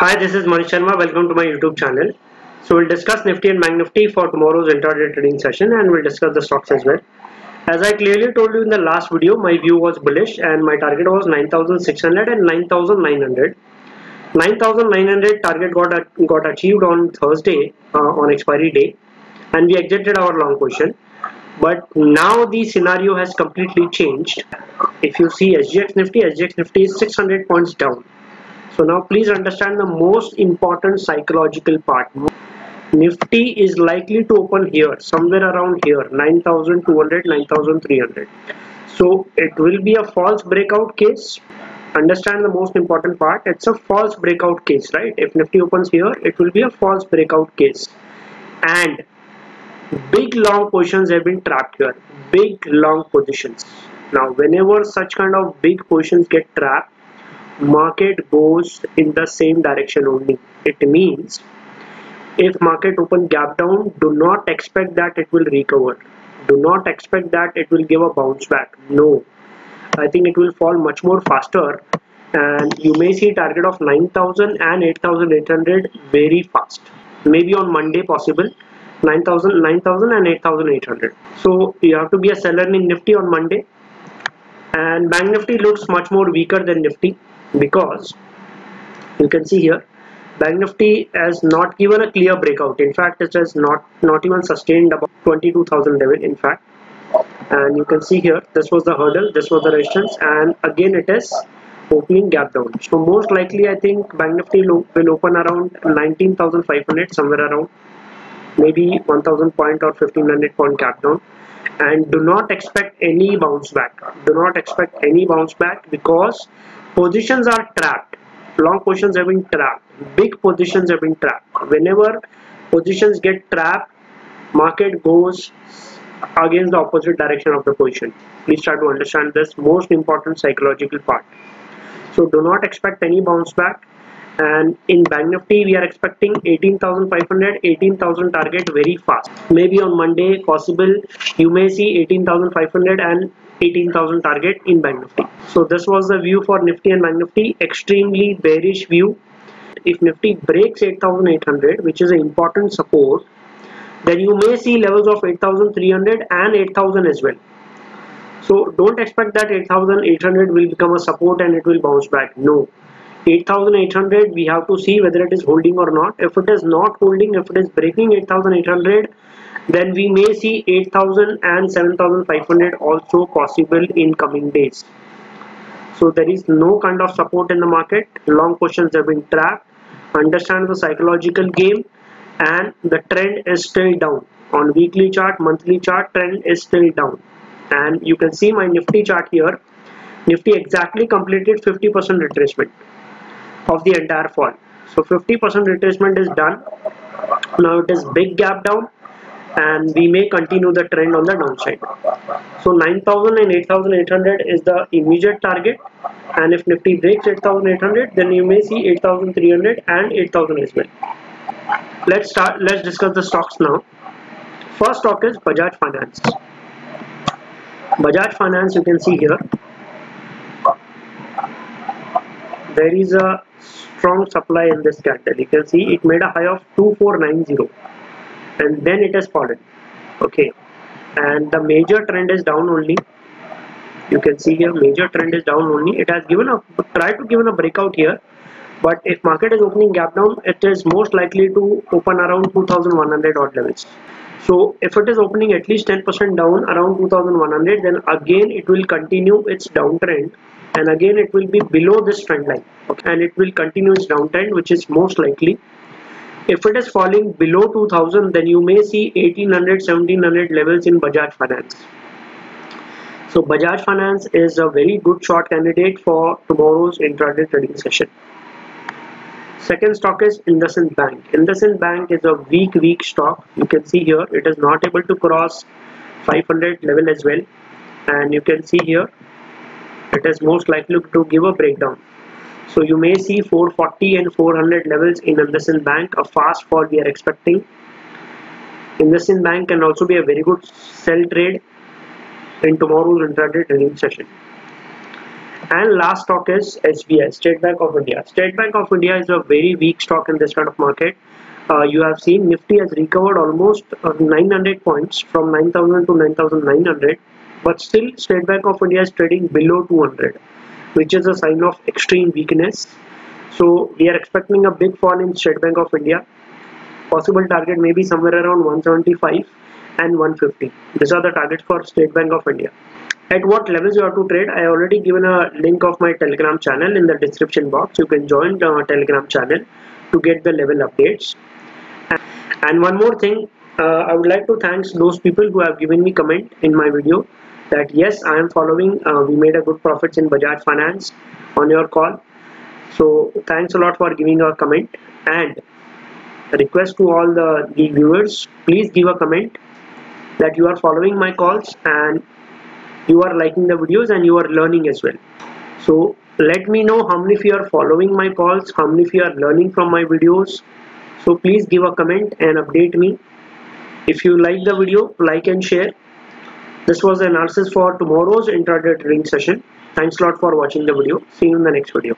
Hi, this is Manish Sharma. Welcome to my YouTube channel. So we'll discuss Nifty and Bank Nifty for tomorrow's intraday trading session and we'll discuss the stocks as well. As I clearly told you in the last video, my view was bullish and my target was 9600 and 9900. 9900 target got, got achieved on Thursday uh, on expiry day and we exited our long position. But now the scenario has completely changed. If you see SGX Nifty, SGX Nifty is 600 points down so now please understand the most important psychological part. Nifty is likely to open here, somewhere around here, 9200, 9300. So it will be a false breakout case. Understand the most important part. It's a false breakout case, right? If Nifty opens here, it will be a false breakout case. And big long positions have been trapped here. Big long positions. Now, whenever such kind of big positions get trapped, market goes in the same direction only. It means if market open gap down do not expect that it will recover. Do not expect that it will give a bounce back. No. I think it will fall much more faster and you may see target of 9000 and 8800 very fast. Maybe on monday possible 9000 9000 and 8800 so you have to be a seller in nifty on monday. And bank nifty looks much more weaker than nifty because you can see here bank nifty has not given a clear breakout. In fact it has not not even sustained about 22000 level in fact. And you can see here this was the hurdle this was the resistance and again it is opening gap down. So most likely i think bank nifty will open around 19500 somewhere around maybe 1000 point or 1500 point gap down. And do not expect any bounce back. Do not expect any bounce back because positions are trapped long positions have been trapped big positions have been trapped whenever positions get trapped market goes against the opposite direction of the position. Please try to understand this most important psychological part. So do not expect any bounce back. And in bank nifty we are expecting 18500 18000 target very fast. Maybe on monday possible you may see 18500 and 18,000 target in Bank Nifty. So this was the view for Nifty and Bank Nifty. Extremely bearish view. If Nifty breaks 8,800, which is an important support, then you may see levels of 8,300 and 8,000 as well. So don't expect that 8,800 will become a support and it will bounce back. No. 8800 we have to see whether it is holding or not. If it is not holding if it is breaking 8800 then we may see 8000 and 7500 also possible in coming days. So there is no kind of support in the market. Long positions have been trapped understand the psychological game and the trend is still down. On weekly chart monthly chart trend is still down. And you can see my nifty chart here. Nifty exactly completed 50% retracement of the entire fall. So 50% retracement is done. Now it is big gap down and we may continue the trend on the downside. So 9000 and 8800 is the immediate target and if nifty breaks 8800 then you may see 8300 and 8000 as well. Let's start let's discuss the stocks now. First stock is bajaj finance. Bajaj finance you can see here there is a strong supply in this candle you can see it made a high of 2490 and then it has fallen. Okay. And the major trend is down only. You can see here major trend is down only. It has given a try to given a breakout here. But if market is opening gap down it is most likely to open around 2100 odd levels. So if it is opening at least 10% down around 2100 then again it will continue its downtrend and again it will be below this trend line and it will continue its downtrend which is most likely. If it is falling below 2000 then you may see 1800 1700 levels in Bajaj Finance. So Bajaj Finance is a very good short candidate for tomorrow's intraday trading session. Second stock is IndusInd Bank. IndusInd Bank is a weak weak stock. You can see here it is not able to cross 500 level as well. And you can see here it is most likely to give a breakdown so you may see 440 and 400 levels in IndusInd Bank, a fast fall we are expecting. IndusInd Bank can also be a very good sell trade in tomorrow's intraday trading session. and last stock is SBI State Bank of India State Bank of India is a very weak stock in this kind of market uh, you have seen Nifty has recovered almost uh, 900 points from 9000 to 9900 but still State Bank of India is trading below 200 which is a sign of extreme weakness. So we are expecting a big fall in State Bank of India. Possible target may be somewhere around 175 and 150 these are the targets for State Bank of India. At what levels you have to trade? I already given a link of my telegram channel in the description box. You can join the telegram channel to get the level updates. And one more thing uh, I would like to thanks those people who have given me comment in my video that yes I am following uh, we made a good profits in Bajaj Finance on your call. So thanks a lot for giving a comment and a request to all the, the viewers please give a comment that you are following my calls and you are liking the videos and you are learning as well. So let me know how many of you are following my calls how many of you are learning from my videos. So please give a comment and update me. If you like the video like and share this was the analysis for tomorrow's intraday trading session. Thanks a lot for watching the video. See you in the next video